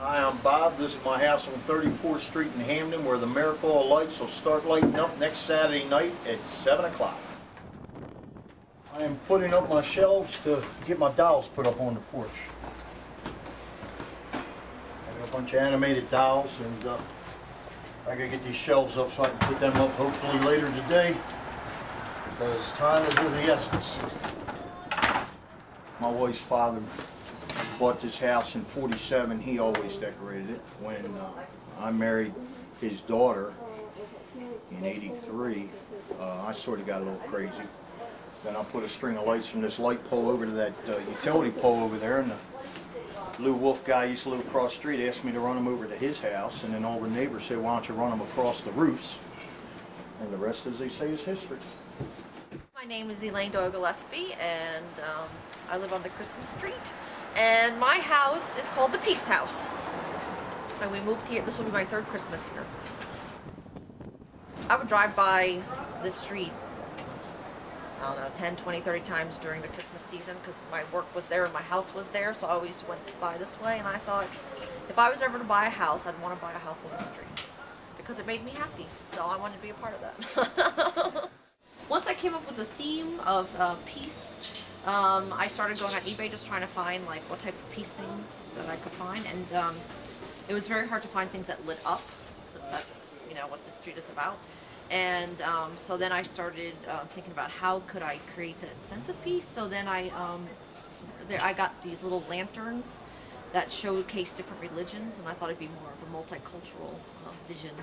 Hi, I'm Bob. This is my house on 34th Street in Hampden where the Miracle of Lights will start lighting up next Saturday night at 7 o'clock. I am putting up my shelves to get my dolls put up on the porch. I got a bunch of animated dolls and uh, I gotta get these shelves up so I can put them up hopefully later today because time is of the essence. My wife's father bought this house in 47, he always decorated it. When uh, I married his daughter in 83, uh, I sort of got a little crazy. Then I put a string of lights from this light pole over to that uh, utility pole over there, and the Lou Wolf guy used to live across the street, asked me to run them over to his house, and then all the neighbors said, why don't you run them across the roofs? And the rest, as they say, is history. My name is Elaine Doyle Gillespie, and um, I live on the Christmas Street. And my house is called the Peace House. And we moved here, this will be my third Christmas here. I would drive by this street, I don't know, 10, 20, 30 times during the Christmas season because my work was there and my house was there, so I always went by this way. And I thought, if I was ever to buy a house, I'd want to buy a house on the street because it made me happy. So I wanted to be a part of that. Once I came up with the theme of uh, peace, um, I started going on eBay just trying to find like what type of peace things that I could find, and um, it was very hard to find things that lit up, since that's you know what the street is about. And um, so then I started uh, thinking about how could I create that sense of peace. So then I um, there, I got these little lanterns that showcase different religions, and I thought it'd be more of a multicultural uh, vision.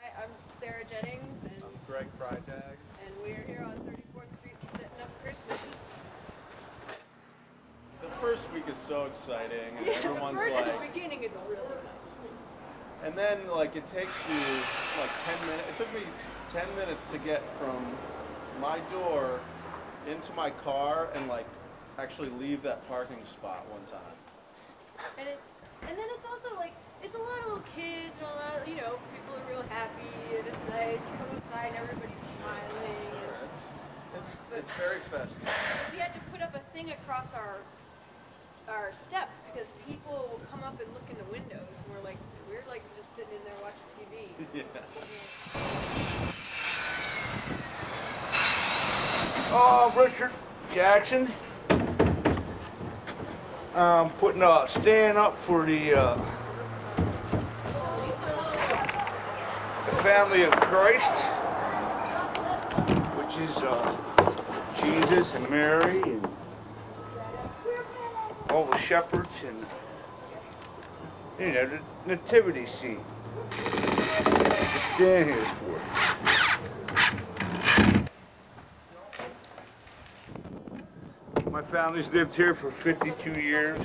Hi, I'm Sarah Jennings, and, I'm Greg Freitag. and we're here on 34th Street setting up Christmas. The first week is so exciting, and Yeah, everyone's first, like, at the beginning, it's really nice. and then like it takes you like 10 minutes. It took me 10 minutes to get from my door into my car and like actually leave that parking spot one time. And it's and then it's also like it's a lot of little kids and a lot of you know people are real happy and it's nice. You come outside and everybody's smiling. It's it's it's very festive. we had to put up a thing across our our steps because people will come up and look in the windows and we're like we're like just sitting in there watching TV. Yeah. Uh, Richard Jackson. I'm putting a stand up for the, uh, the family of Christ, which is uh, Jesus and Mary and all the shepherds and you know the nativity scene. To stand here for. My family's lived here for 52 years.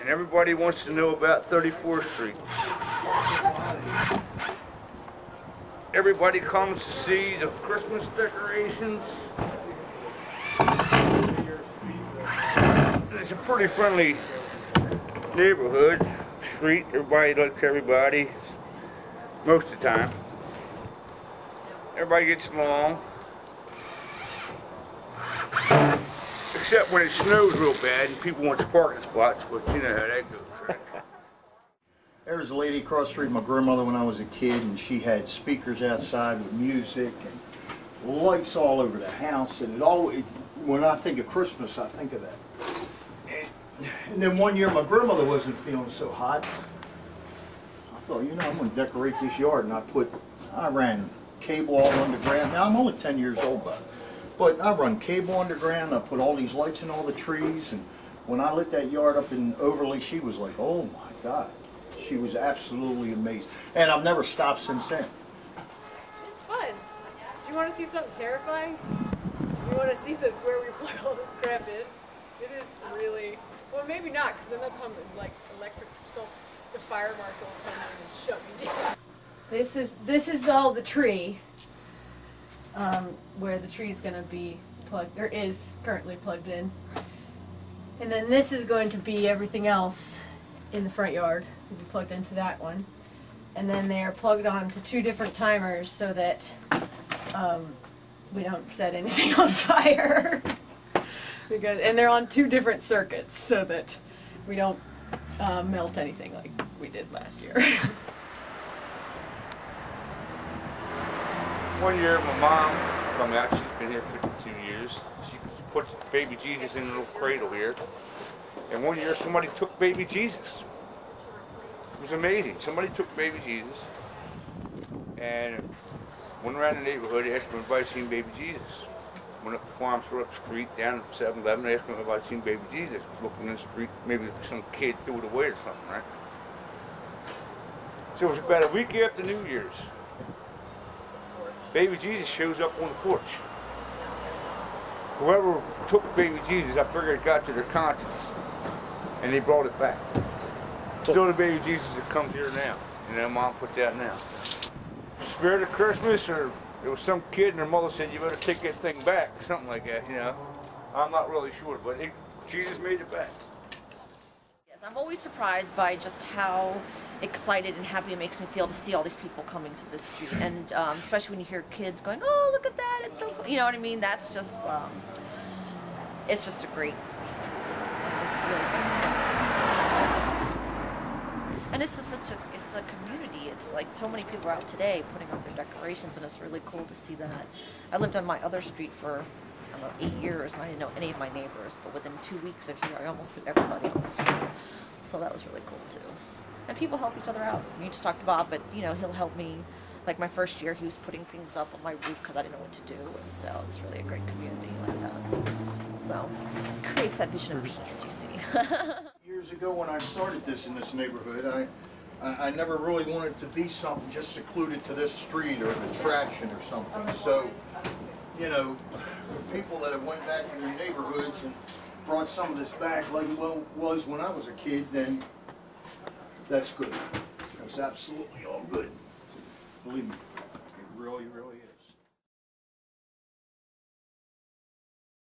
And everybody wants to know about 34th Street. Everybody comes to see the Christmas decorations. It's a pretty friendly neighborhood, street. Everybody likes everybody most of the time. Everybody gets along. Except when it snows real bad and people want parking spots, but you know how that goes, right? There was a lady across the street, my grandmother when I was a kid, and she had speakers outside with music and lights all over the house. And it always, when I think of Christmas, I think of that. And, and then one year, my grandmother wasn't feeling so hot. I thought, you know, I'm going to decorate this yard, and I put, I ran cable all underground. Now I'm only 10 years old, but, but I run cable underground. I put all these lights in all the trees, and when I lit that yard up in Overly, she was like, "Oh my God." She was absolutely amazed. And I've never stopped since then. It's fun. Do you want to see something terrifying? You want to see the where we put all this crap in? It is really well, maybe not, because then they'll come like electric. they'll- The fire marshal will come in and shut me down. This is this is all the tree. Um, where the tree is going to be plugged, or is currently plugged in, and then this is going to be everything else in the front yard. Will be plugged into that one and then they are plugged on to two different timers so that um, we don't set anything on fire. Because and they're on two different circuits so that we don't uh, melt anything like we did last year. One year, my mom come out. She's been here 52 years. She puts baby Jesus in a little cradle here. And one year, somebody took baby Jesus. It was amazing. Somebody took baby Jesus and went around the neighborhood, asking if anybody seen baby Jesus. Went up the farm store up the street, down at 7-Eleven, asked them if anybody seen baby Jesus. Looking in the street, maybe some kid threw it away or something, right? So it was about a week after New Year's. Baby Jesus shows up on the porch. Whoever took baby Jesus, I figured it got to their conscience. And they brought it back. Still the baby Jesus that comes here now. And then mom put that now. Spirit of Christmas or there was some kid and her mother said you better take that thing back. Something like that, you know. I'm not really sure, but it, Jesus made it back. Yes, I'm always surprised by just how excited and happy it makes me feel to see all these people coming to the street, and um, especially when you hear kids going, "Oh, look at that! It's so cool." You know what I mean? That's just, um, it's just a great, it's just really great. And this is such a, it's a community. It's like so many people are out today putting up their decorations, and it's really cool to see that. I lived on my other street for I don't know, eight years, and I didn't know any of my neighbors. But within two weeks of here, I almost knew everybody on the street. So that was really cool too. And people help each other out. You just talked to Bob, but you know he'll help me. Like my first year, he was putting things up on my roof because I didn't know what to do, and so it's really a great community like that. So it creates that vision of hmm. peace, you see. Ago, when I started this in this neighborhood, I, I, I never really wanted to be something just secluded to this street or an attraction or something. So, you know, for people that have went back to their neighborhoods and brought some of this back like it was when I was a kid, then that's good. It's absolutely all good. Believe me, it really, really